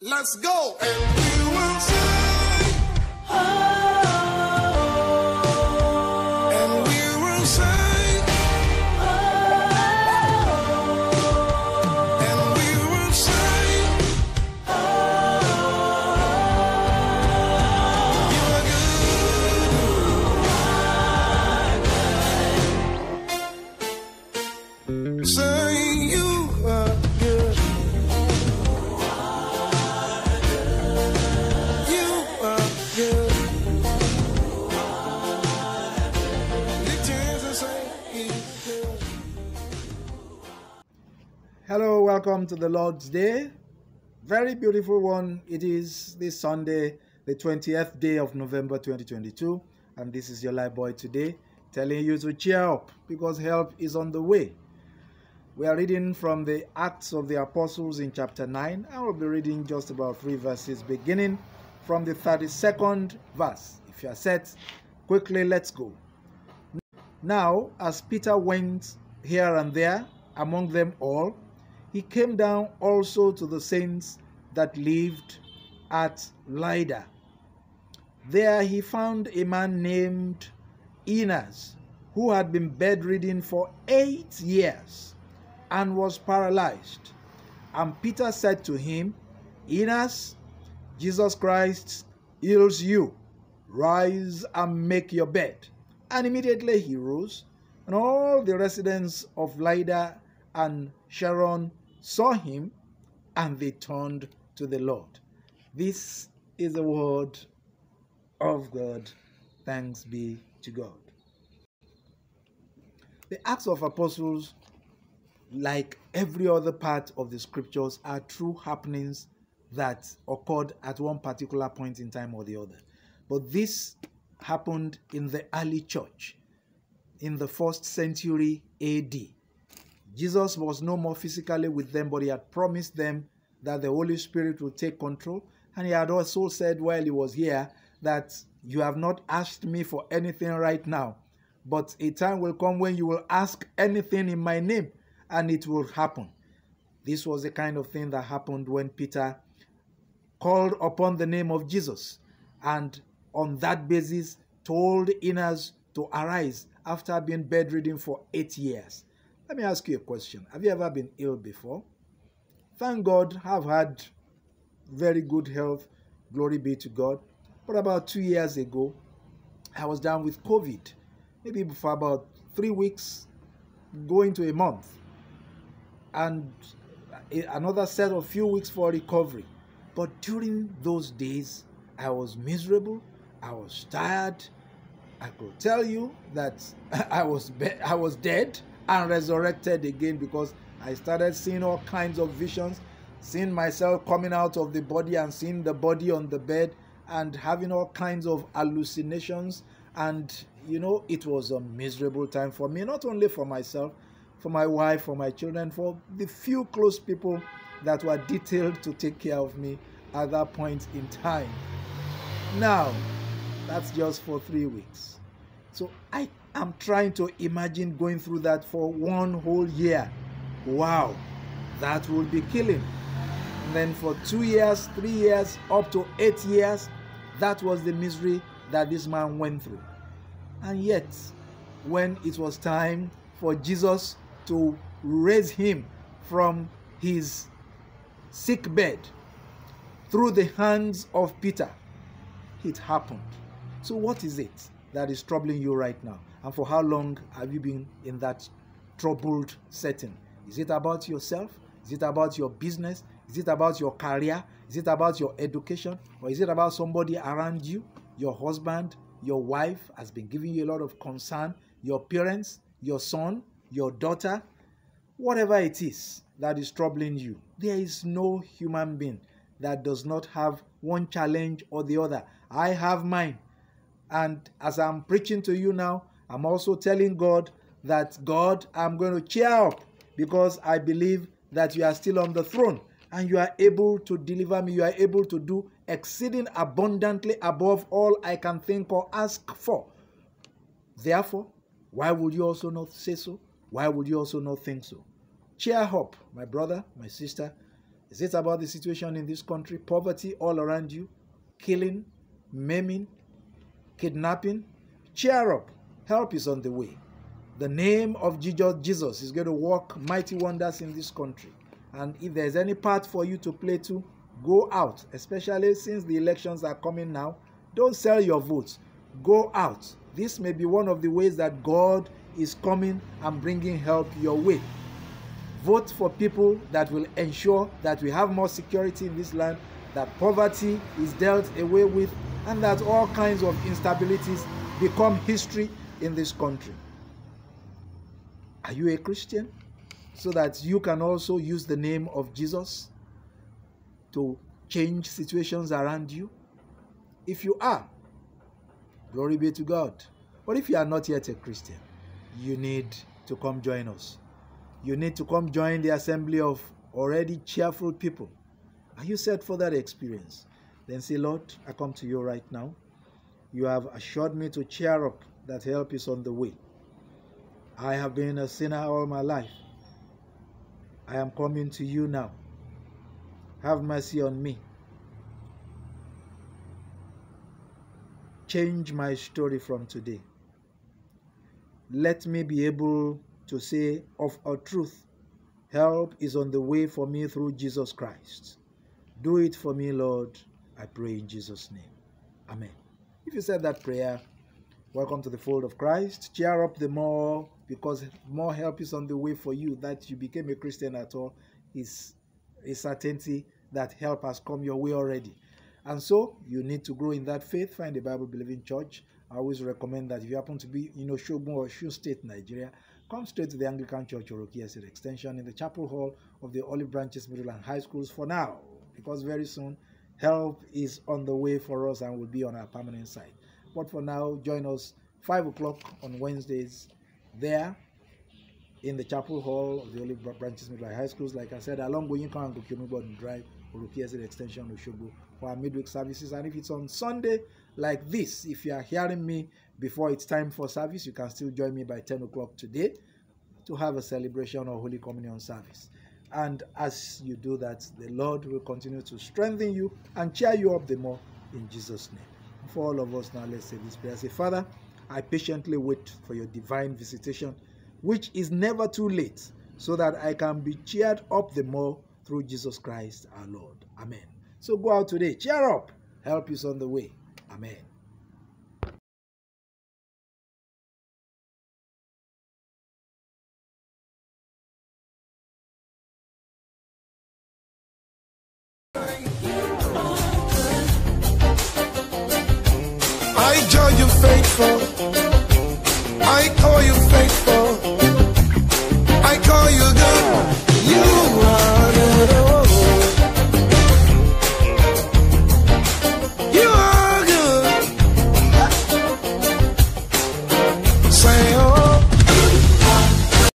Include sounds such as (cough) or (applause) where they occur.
Let's go. Welcome to the Lord's Day. Very beautiful one. It is this Sunday, the 20th day of November 2022. And this is your life-buoy today, telling you to cheer up because help is on the way. We are reading from the Acts of the Apostles in chapter 9. I will be reading just about three verses, beginning from the 32nd verse. If you are set, quickly let's go. Now, as Peter went here and there among them all, he came down also to the saints that lived at Lydda. There he found a man named Aeneas, who had been bedridden for eight years and was paralyzed. And Peter said to him, Aeneas, Jesus Christ heals you. Rise and make your bed. And immediately he rose, and all the residents of Lydda and Sharon saw him, and they turned to the Lord. This is the word of God. Thanks be to God. The Acts of Apostles, like every other part of the scriptures, are true happenings that occurred at one particular point in time or the other. But this happened in the early church in the first century AD. Jesus was no more physically with them, but he had promised them that the Holy Spirit would take control. And he had also said while he was here that you have not asked me for anything right now, but a time will come when you will ask anything in my name, and it will happen. This was the kind of thing that happened when Peter called upon the name of Jesus, and on that basis told Aeneas to arise after being bedridden for eight years. Let me ask you a question. Have you ever been ill before? Thank God, I've had very good health. Glory be to God. But about two years ago, I was down with COVID, maybe for about three weeks, going to a month, and another set of few weeks for recovery. But during those days, I was miserable, I was tired. I could tell you that (laughs) I was I was dead and resurrected again because I started seeing all kinds of visions, seeing myself coming out of the body and seeing the body on the bed and having all kinds of hallucinations. And you know it was a miserable time for me not only for myself for my wife for my children for the few close people that were detailed to take care of me at that point in time. Now that's just for three weeks. So i am trying to imagine going through that for one whole year. Wow that will be killing. And then for two years three years up to eight years that was the misery that this man went through. And yet when it was time for jesus to raise him from his sick bed through the hands of peter it happened. So what is it that is troubling you right now and for how long have you been in that troubled setting? Is it about yourself? Is it about your business? Is it about your career? Is it about your education? Or is it about somebody around you? Your husband your wife has been giving you a lot of concern. Your parents your son your daughter whatever it is that is troubling you, there is no human being that does not have one challenge or the other. I have mine. And as I'm preaching to you now, I'm also telling God that God, I'm going to cheer up because I believe that you are still on the throne and you are able to deliver me. You are able to do exceeding abundantly above all I can think or ask for. Therefore, why would you also not say so? Why would you also not think so? Cheer up, my brother, my sister. Is it about the situation in this country? Poverty all around you? Killing? Maiming? Kidnapping? Cheer up. Help is on the way. The name of Jesus is going to work mighty wonders in this country. And if there's any part for you to play to, go out, especially since the elections are coming now. Don't sell your votes. Go out. This may be one of the ways that God is coming and bringing help your way. Vote for people that will ensure that we have more security in this land, that poverty is dealt away with, and that all kinds of instabilities become history in this country. Are you a Christian? So that you can also use the name of Jesus to change situations around you? If you are, glory be to God. But if you are not yet a Christian, you need to come join us. You need to come join the assembly of already cheerful people. Are you set for that experience? Then say, Lord, I come to you right now. You have assured me to cheer up, that help is on the way. I have been a sinner all my life. I am coming to you now. Have mercy on me. Change my story from today. Let me be able to say of a truth, help is on the way for me through Jesus Christ. Do it for me, Lord. I pray in Jesus' name. Amen. If you said that prayer, welcome to the fold of Christ. Cheer up the more because more help is on the way for you. That you became a Christian at all is a certainty that help has come your way already. And so you need to grow in that faith. Find a Bible believing church. I always recommend that if you happen to be in Osogbo or Shu State, Nigeria, come straight to the Anglican Church or Estate Extension in the chapel hall of the Olive Branches Middle and High Schools for now, because very soon help is on the way for us and will be on our permanent site. But for now, join us 5 o'clock on Wednesdays there in the chapel hall of the Olive Branches Middle High Schools. Like I said, along Goyinka and Goke Omigbodun Drive, Oroki Extension, Osogbo for our midweek services. And if it's on Sunday like this, if you are hearing me before it's time for service, you can still join me by 10 o'clock today to have a celebration or Holy Communion service. And as you do that, the Lord will continue to strengthen you and cheer you up the more in Jesus' name. For all of us now, let's say this prayer. Say, Father, I patiently wait for your divine visitation, which is never too late, so that I can be cheered up the more through Jesus Christ our Lord. Amen. So go out today, cheer up, help is on the way. Amen. Faithful. I call you.